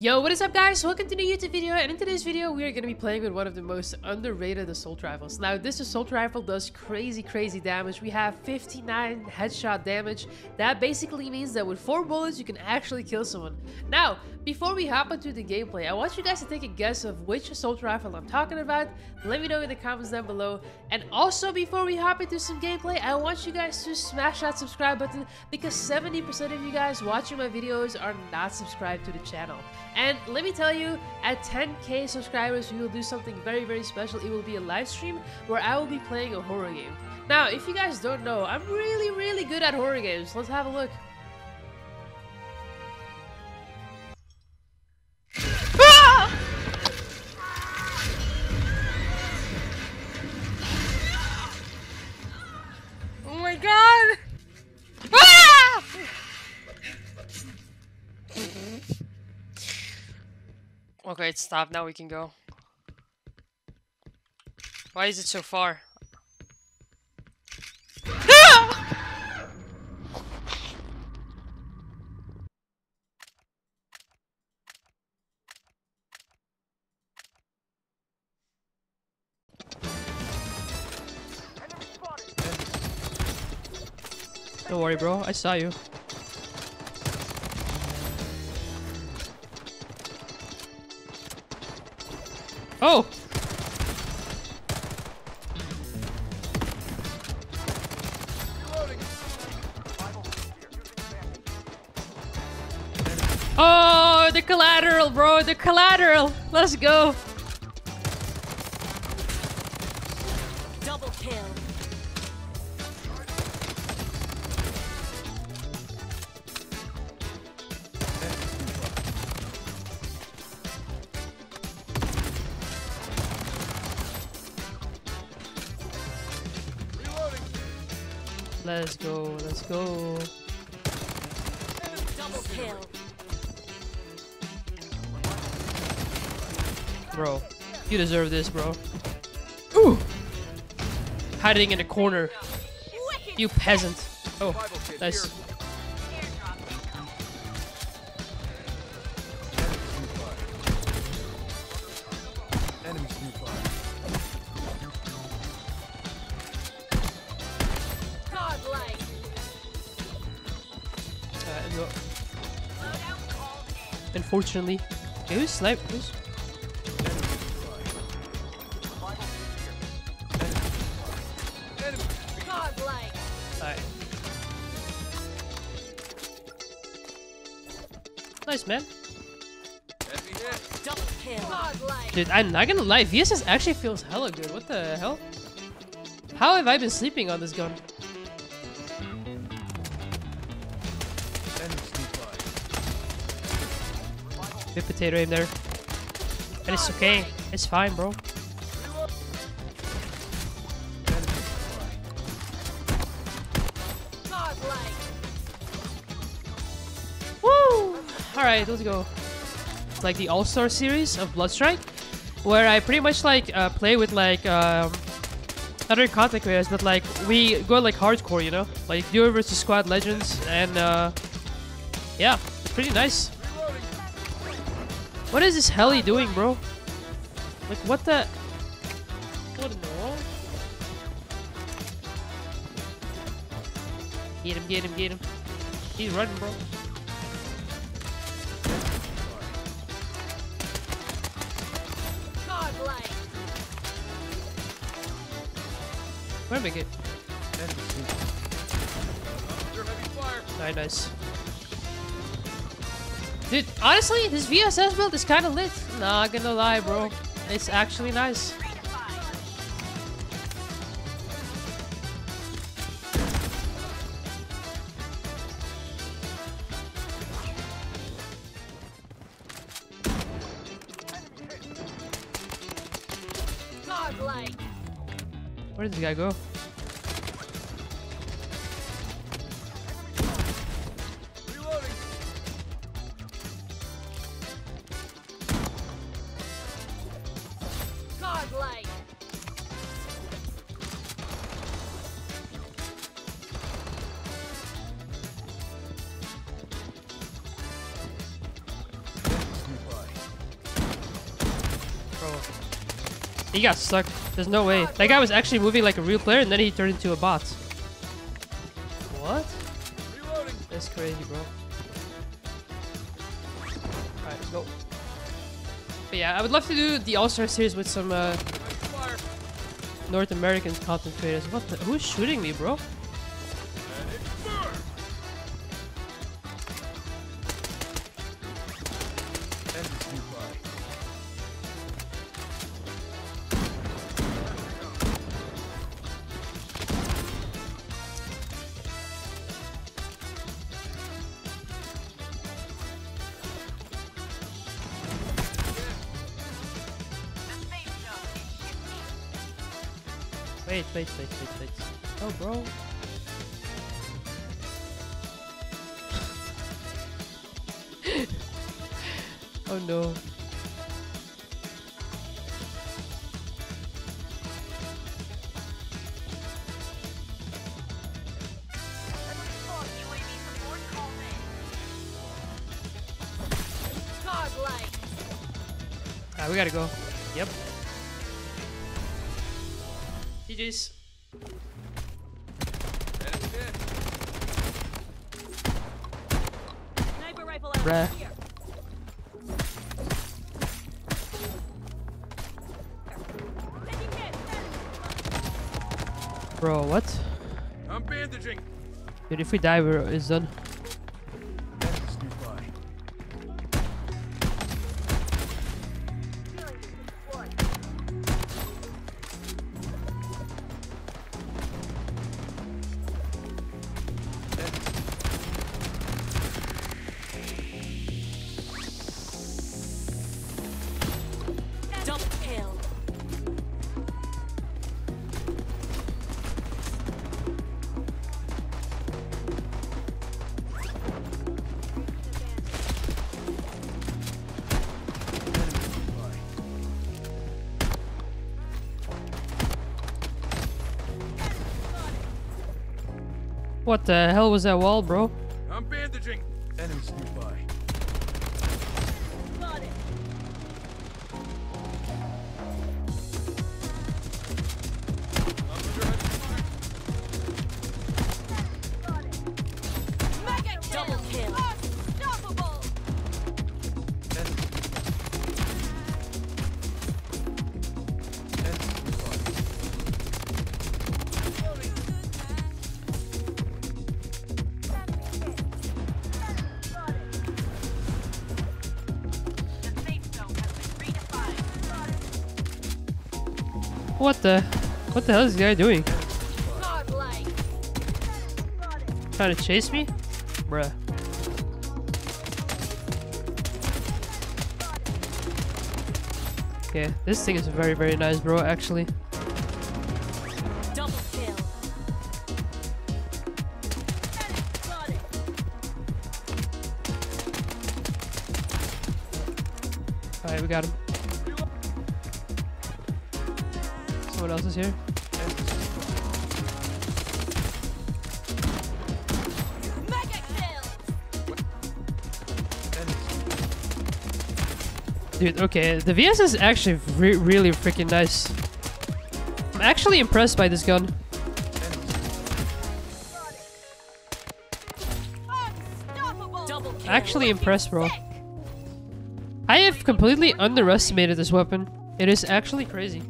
Yo, what is up guys? Welcome to the YouTube video and in today's video we are going to be playing with one of the most underrated assault rifles. Now this assault rifle does crazy crazy damage. We have 59 headshot damage. That basically means that with 4 bullets you can actually kill someone. Now, before we hop into the gameplay, I want you guys to take a guess of which assault rifle I'm talking about. Let me know in the comments down below. And also before we hop into some gameplay, I want you guys to smash that subscribe button because 70% of you guys watching my videos are not subscribed to the channel. And let me tell you, at 10k subscribers, we will do something very, very special. It will be a live stream where I will be playing a horror game. Now, if you guys don't know, I'm really, really good at horror games. Let's have a look. It stopped. Now we can go. Why is it so far? Don't worry, bro. I saw you. Oh! Oh, the collateral, bro. The collateral. Let's go. Let's go. Let's go. Double kill. Bro, you deserve this, bro. Ooh! Hiding in a corner. You peasant. Oh, nice. Unfortunately. Okay, who's snipe? Who's... Nice, man. Dude, I'm not gonna lie, VSS actually feels hella good. What the hell? How have I been sleeping on this gun? Good potato aim there. And it's okay. It's fine, bro. Woo! Alright, let's go. It's like the All-Star series of Bloodstrike, where I pretty much like uh, play with like um, other content creators, but like we go like hardcore, you know? Like duo versus squad legends, and uh, yeah, it's pretty nice. What is this heli doing, bro? Like what the? What in the world? Get him, get him, get him. He's running, bro. Godlike. Where it? Enemy snoop Alright, nice. Dude, honestly, this VSS build is kind of lit. Not gonna lie, bro. It's actually nice. Where did this guy go? He got stuck. There's no way. That guy was actually moving like a real player, and then he turned into a bot. What? That's crazy, bro. Alright, let's go. But yeah, I would love to do the All-Star Series with some uh, North American content creators. What the? Who's shooting me, bro? Wait, wait, wait, wait, wait. Oh, bro. oh no. Godlike. Alright, we gotta go. Yep. GG's. Enemy dead. Sniper rifle out. Bruh. Here. Taking hit. Bro, what? I'm bandaging. Dude, if we die, we're, it's done. What the hell was that wall, bro? What the? What the hell is this guy doing? Trying to chase me? Bruh. Okay, this thing is very, very nice, bro, actually. Alright, we got him. Someone else is here. Dude, okay, the VSS is actually re really freaking nice. I'm actually impressed by this gun. Actually impressed, bro. I have completely underestimated this weapon. It is actually crazy.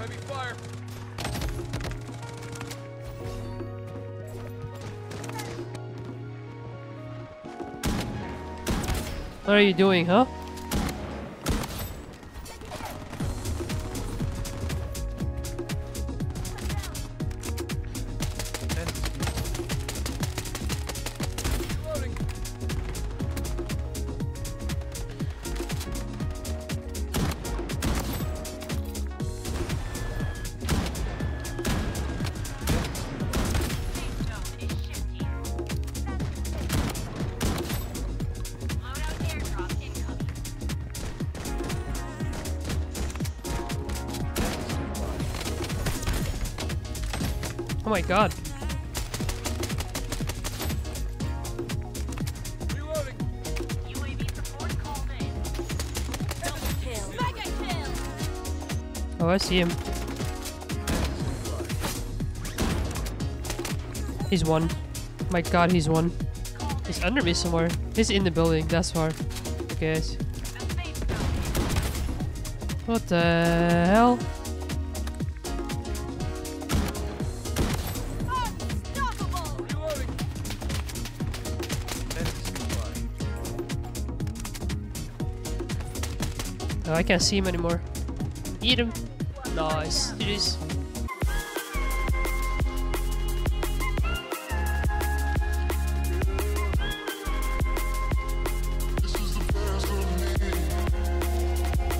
Heavy fire. What are you doing, huh? Oh my god. Oh, I see him. He's one. My god, he's one. He's under me somewhere. He's in the building, that's far. Okay. What the hell? Oh, I can't see him anymore. Eat him. Nice.